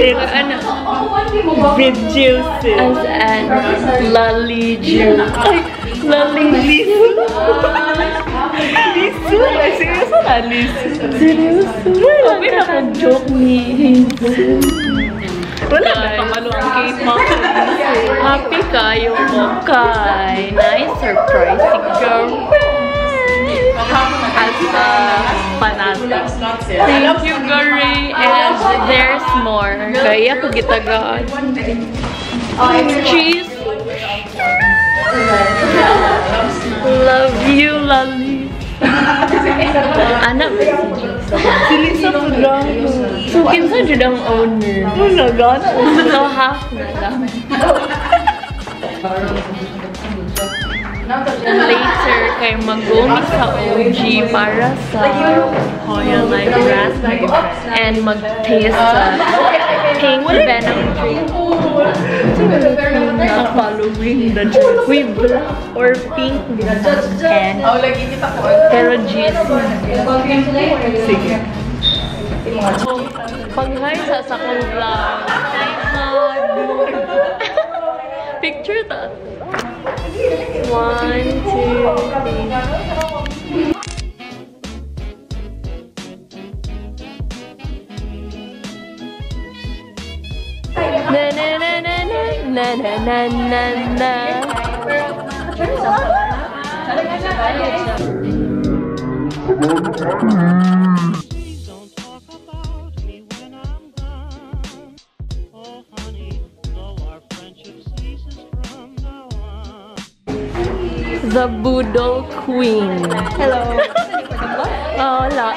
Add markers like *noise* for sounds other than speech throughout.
Pero ano? Videos As an Laliju. Ay, Lalilisu. Lisu? Ay, seryoso na, Lisu. Seryoso? Ka na joke ni Hazel. Wala na pamalo ang K-pop. Happy kayo mo kay nice surprising girlfriend. As a. Thank you, Gary. And there's more. Kaya ko gitagaan. Cheese. Love you, Lali. Anak Lisa po lang. So, kinsa jud ang owner? Wala, gana. So, half na lang. Later, kay mag-umi sa OG para sa Hoya Life Raspberry and mag-taste sa pink venom drink. Not following the drink. We black or pink and pero juicy. Sige. Pag-hi sa sakong vlog. Picture that. One, two, three. Na na na na na na na na na The Boodle Queen. Hello. *laughs* oh, wala.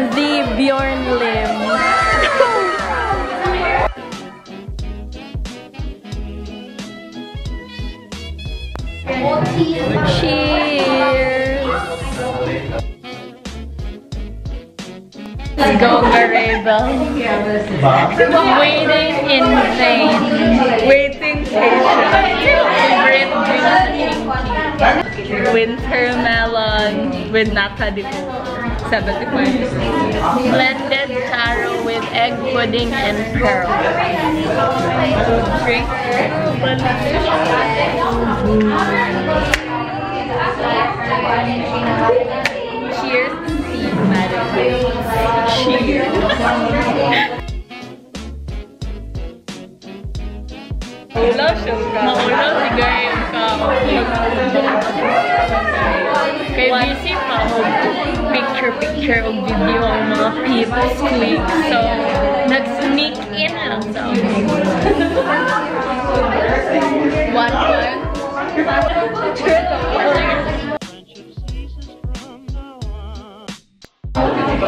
*laughs* the Bjorn Lim. *laughs* Cheers. Let's. Waiting in vain. Waiting patiently. Winter melon with nata de coco. 75. Blended taro with egg pudding and pearl. Drink. Maulan, ligay ang ka-upload. Kay busy pa o picture-picture o video ang mga people's click. So, nag-sneak in lang sa amin. What? What?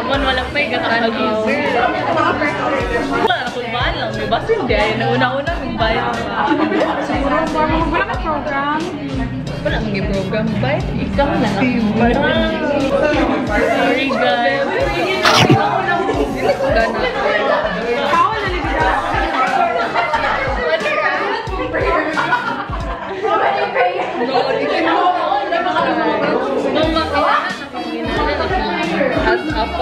Labon, wala pa yung kakalizer. Wala na kung bahan lang. May basta hindi. Nauna-una kung bayan. Wala ka program? Wala kang i-program ba? Ikaw na lang. Sorry guys. Dili ko gana. How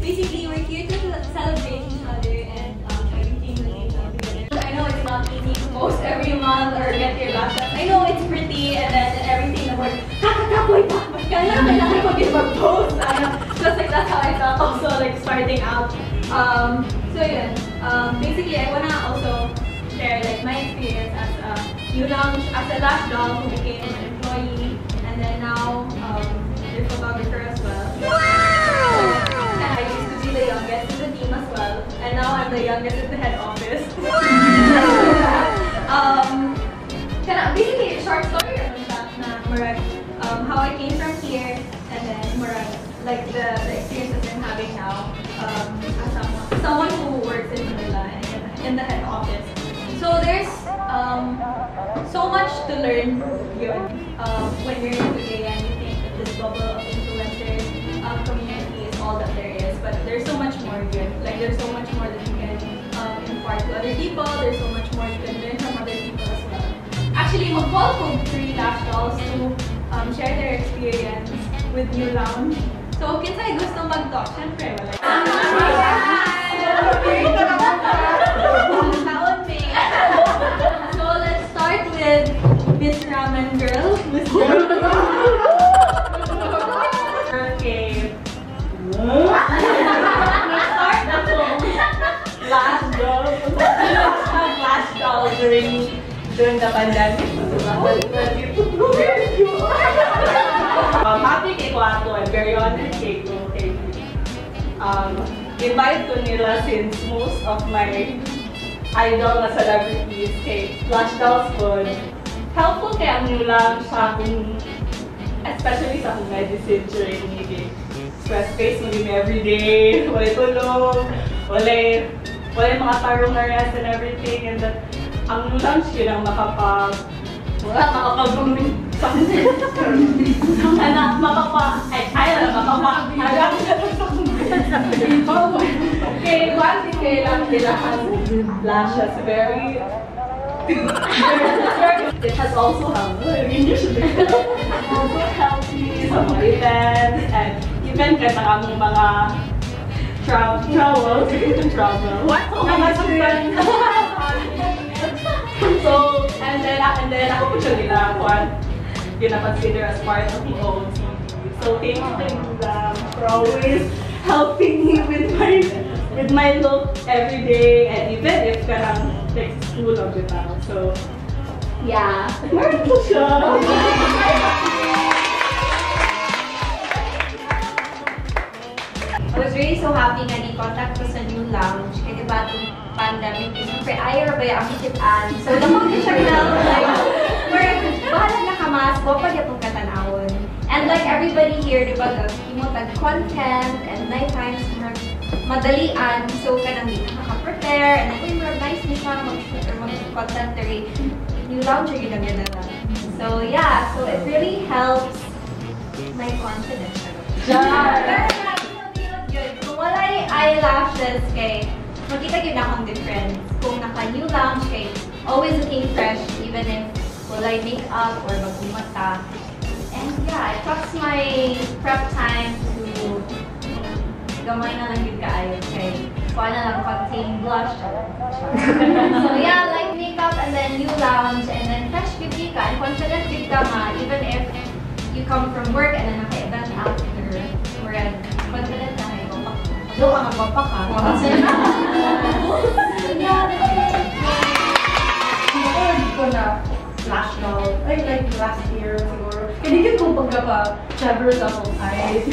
Basically, we're here to celebrate each other and um, everything each other. I know it's not easy to post every month or get your lashes. I know it's pretty and then everything na work. Kakatapoy pa! Kaya kailangan ko din mag-post. Just like that's how I felt also like starting out. Um, so yeah, Um, basically, I wanna also share like my experience as a new lounge, as a lash doll who became an photographer as well. And I used to be the youngest in the team as well. And now I'm the youngest in the head office. um, I, basically, short story murag, um, how I came from here and then murag, like the, the experiences I'm having now um, as someone, someone who works in Manila and in, the head office. So there's um, so much to learn yun, um, when you're in the and Actually, mag-call ko three lash dolls to um, share their experience with New Lounge. So, kinsay gusto mag-talk? Siyempre, wala. Taon, So, let's start with Miss Ramen Girl. Miss Ramen Okay. Start na po. Lash doll. Lash doll during during the pandemic. Um, happy kay Kwato and very honored kay ko. kay Um, invite ko nila since most of my idol na celebrities kay Lash Dolls ko. Helpful kaya ang lang sa akong especially sa akong medicine journey kay stress face mo everyday, *laughs* wala tulog, wala wala mga tarong na rest and everything and that ang lunch yun ang makapag Wala, makakagumit. Sana, mapapa. Ay, kaya na, mapapa. Alam ka lang Okay, one thing kailangan nila has lashes very it has also helped also helped me sa mga events and even kahit ang mga travel travel *laughs* travel what? Oh, mga *laughs* so and then ah, and then ako po siya ginakuan gina-consider as part of the OOTD so thank you to you for always helping me with my with my look every day and even if karang like school of it now so yeah. Meron po siya. I was really so happy nga ni-contact ko sa new lounge. Kaya diba itong pandemic is syempre ayaw ba yung sitaan. So, napag siya na, like, where bahala nakamask, wa pa niya pong katanawon. And like everybody here, di ba, imo tag content and night times madalian, so kanang di nakaka-prepare, and ako yung nice ni siya mag-shoot or mag-content theory, you launcher yun ang yun So yeah, so it really helps my confidence. Yeah. Pero na, yun, yun, yun, yun, yun, yun, yun, yun, yun, makita yun akong difference. Kung naka-new lounge kay, always looking fresh, even if yung makeup or magumata. And yeah, it cuts my prep time to gamay na lang yung kaayo kay kuha na lang contain blush. *laughs* so yeah, light makeup and then new lounge and then fresh beauty ka and confident beauty ka nga even if you come from work and then naka-event after Lo anak bapak kan? Last last year siguro. Hindi ko kumbaga pa, sa kong eyes.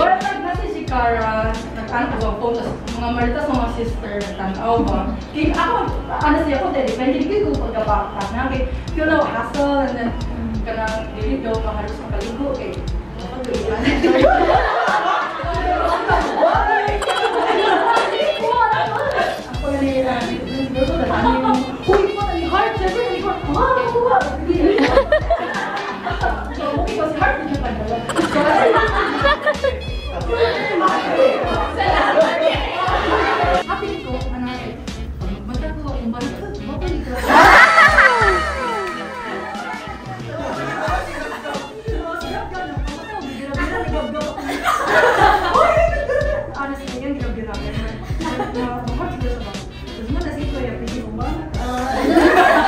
Wala lang kasi si Kara, nagkanta ba po, tapos mga maritas, mga sister, nagtanaw ba. Ako, ano siya ko, dali, hindi ko kumbaga pa, tanang, kaya, you know, hustle, and then, kanang, dili daw, mahalos makaligo, eh. Ano Ako na rin.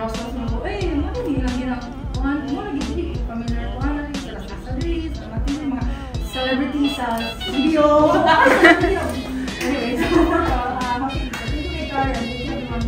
Drossos niyo po, eh, ano hindi lang ginang, mga mo lagi hindi ko familiar ko na rin sa lakas sa Dres, sa mga mga celebrity sa video. Anyway, so, uh, makikita ko kay Karen, hindi siya naman.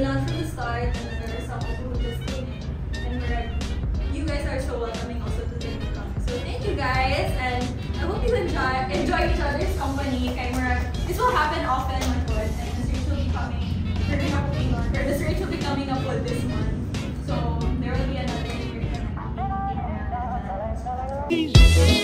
New Lounge from the start, and there are some of you who just came in. And Murag, you guys are so welcoming also to the newcomers. So thank you guys, and I hope you enjoy enjoy each other's company. Kay Murag, this will happen often with Wood, and the search will be coming, turning up or the search will be coming up with this month. So there will be another year.